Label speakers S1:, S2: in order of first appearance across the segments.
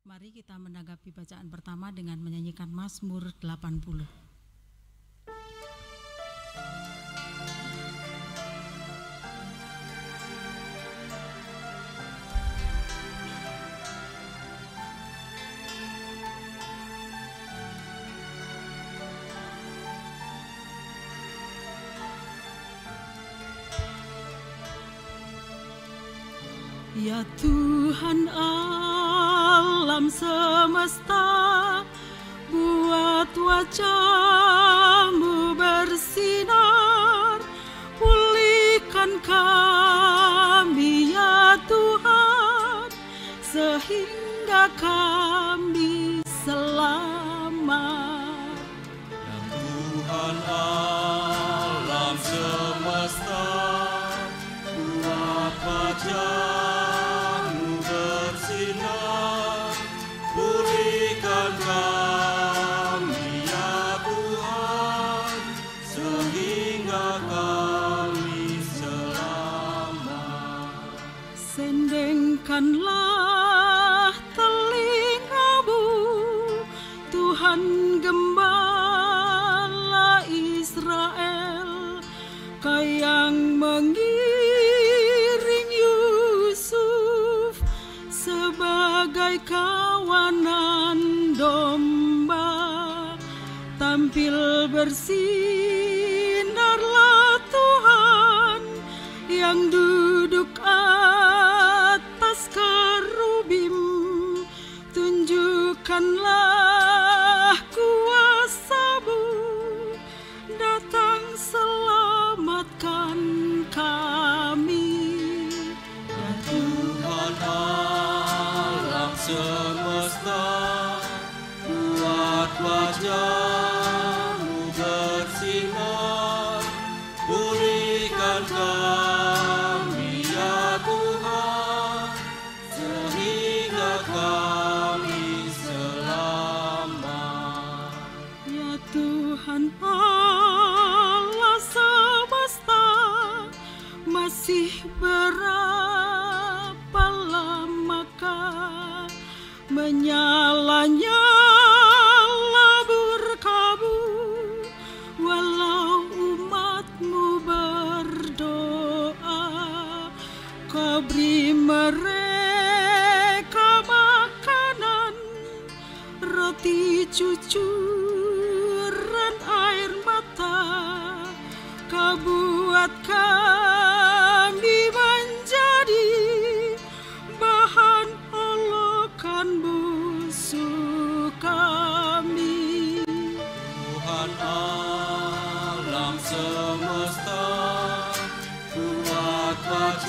S1: Mari kita menanggapi bacaan pertama dengan menyanyikan Mazmur 80. Ya Tuhan alam semesta Buat wajahmu bersinar. Pulihkan kami ya Tuhan Sehingga kami selamat.
S2: Tuhan alam
S1: Sendengkanlah telingamu Tuhan Gembala Israel Kau yang mengiring Yusuf Sebagai kawanan domba. Tampil bersinarlah kami. Ya
S2: Tuhan alam semesta Buat wajahmu bersinar. Pulihkan kami ya Tuhan Sehingga kami selamat.
S1: Ya Tuhan Allah Menyala-nyala berkabu Walau umatmu berdoa Kau beri mereka makanan roti cucuran air mata. Kau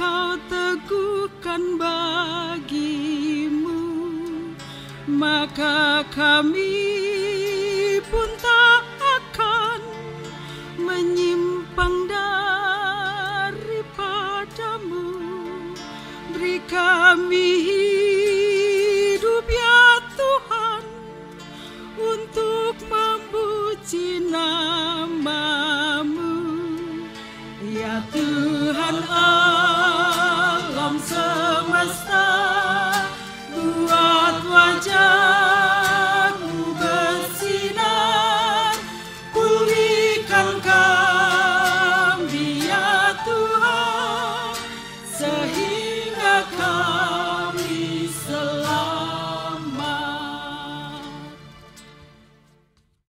S1: kau teguhkan bagimu Maka kami
S2: pun tak akan menyimpang daripadamu. Beri kami hidup ya Tuhan Untuk memuji
S1: namamu. Ya Tuhan Allah